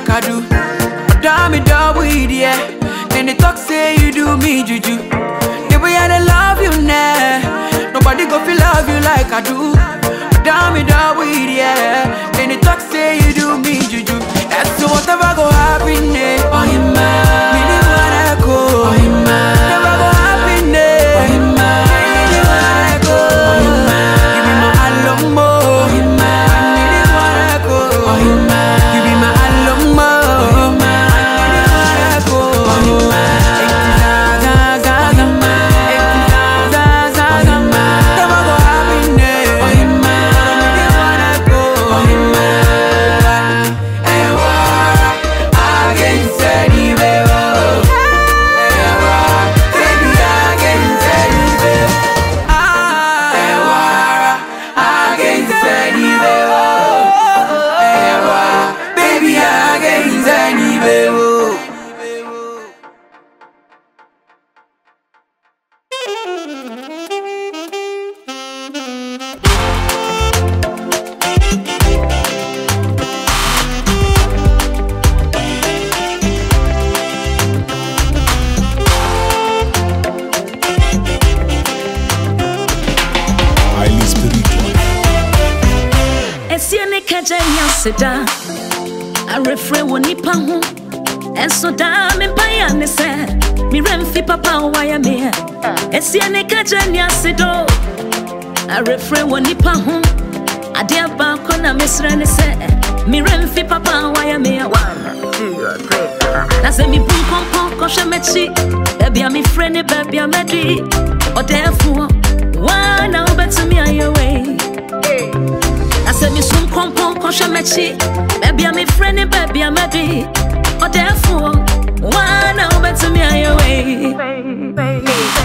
like I do. Damn it, dog weed, yeah. Then they talk, say you do me juju. They way I love you now, nobody go feel love you like I do. Damn it, dog weed, yeah. Kagya nyɛ aseda awerɛfrɛ wɔ nnipa ho ɛnso daa mempaeɛ ne sɛ merɛ mfi papa a wayɛ me a ne kagya ne asedo awerɛfrɛ wɔ nnipa ho adeɛ baako na mesrɛ ne sɛ merɛ mfi papa a wayɛ me a na sɛ mebu nkɔmpɔn kɔhwɛ m'akyi baabi a mefrɛ ne baabi a mɛde ɔdɛɛfoɔ waa na wobɛtumi ayɛ wei sɛ mesom kɔmpɔn kɔhwɛ baabi a mefrɛ ne eh, baabi a mɛde ɔdɛɛfoɔ waa na wobɛtumi ayɛ wei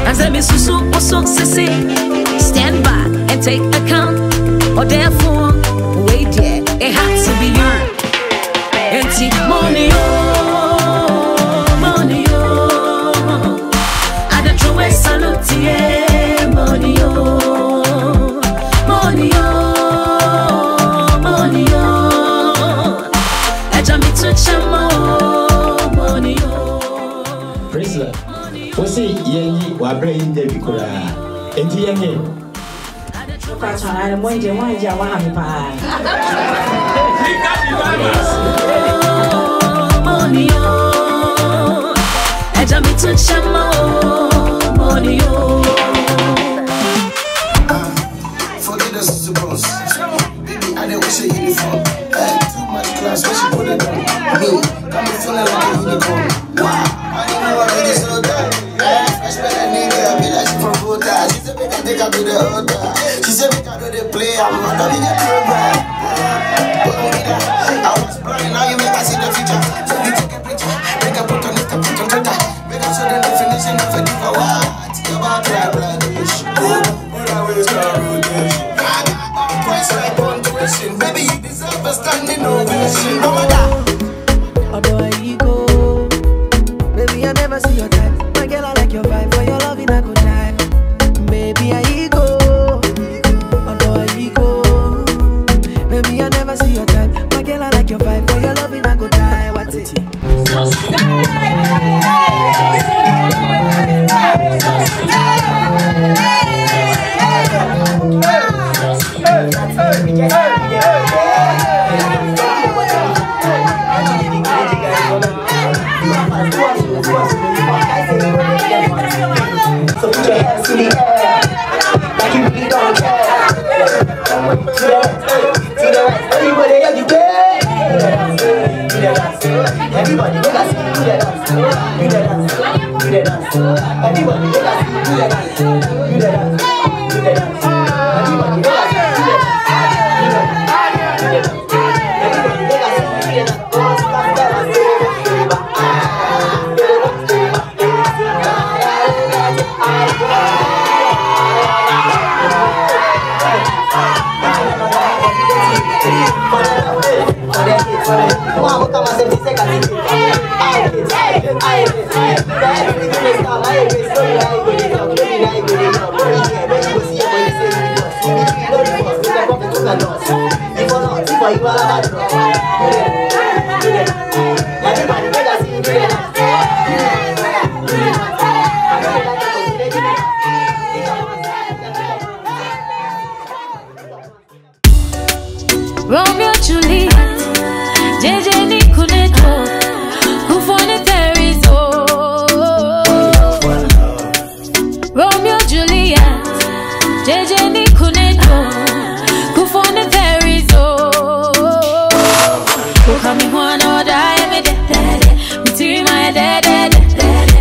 na sɛ mesusu wo so sese stand back and take account. Ɔdɛɛfoɔ wei deɛ it has to be you enti money o a wɔsi yɛn yi w'abrɛ yi ndɛ bi koraa eti yɛn yɛ. Wow. already so done. I spell a nigga, I feel like she from Bogota. She said, We I take her to the hotel. Uh. She said, we can do the play, I'm not being a crowbar. I was blind, now you make I see the future. So put You the dance, you you you you you you you Romeo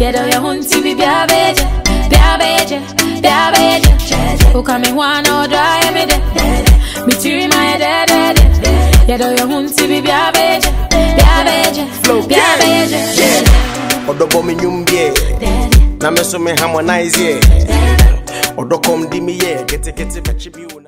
Yedo ya hunti bi bia beje Bia beje Bia beje Ukami hwana odaye me de Mitiri ma de de de Yedo ya hunti bi bia beje Bia beje Bia beje me nnwom biɛ na me so me harmonize yɛ ɔdɔ kɔm di me yɛ ketekete bɛkye bi